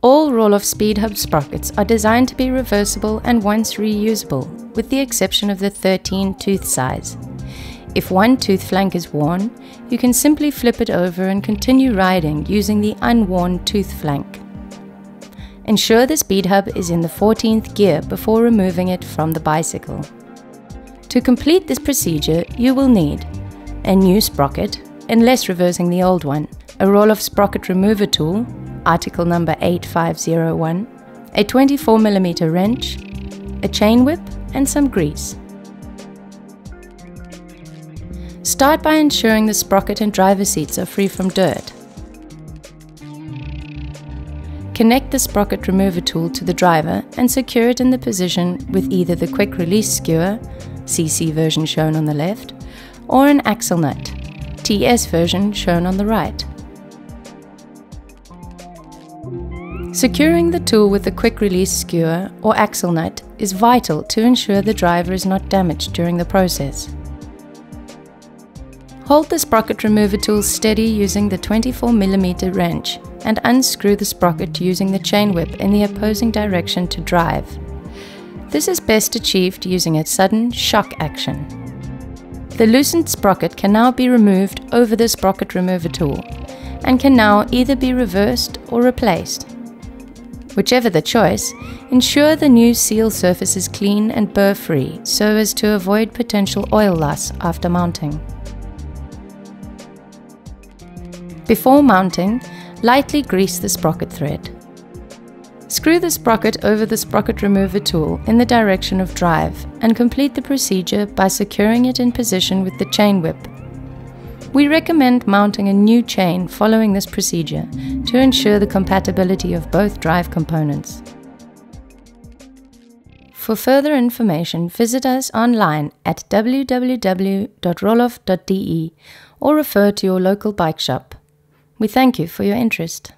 All Rohloff Speed Hub sprockets are designed to be reversible and once reusable, with the exception of the 13 tooth size. If one tooth flank is worn, you can simply flip it over and continue riding using the unworn tooth flank. Ensure the speed hub is in the 14th gear before removing it from the bicycle. To complete this procedure, you will need a new sprocket, unless reversing the old one, a Rohloff sprocket remover tool, article number 8501, a 24mm wrench, a chain whip, and some grease. Start by ensuring the sprocket and driver seats are free from dirt. Connect the sprocket remover tool to the driver and secure it in the position with either the quick release skewer, CC version shown on the left, or an axle nut, TS version shown on the right. Securing the tool with a quick release skewer or axle nut is vital to ensure the driver is not damaged during the process. Hold the sprocket remover tool steady using the 24mm wrench and unscrew the sprocket using the chain whip in the opposing direction to drive. This is best achieved using a sudden shock action. The loosened sprocket can now be removed over the sprocket remover tool and can now either be reversed or replaced. Whichever the choice, ensure the new seal surface is clean and burr free so as to avoid potential oil loss after mounting. Before mounting, lightly grease the sprocket thread. Screw the sprocket over the sprocket remover tool in the direction of drive and complete the procedure by securing it in position with the chain whip we recommend mounting a new chain following this procedure to ensure the compatibility of both drive components. For further information, visit us online at www.rohloff.de or refer to your local bike shop. We thank you for your interest.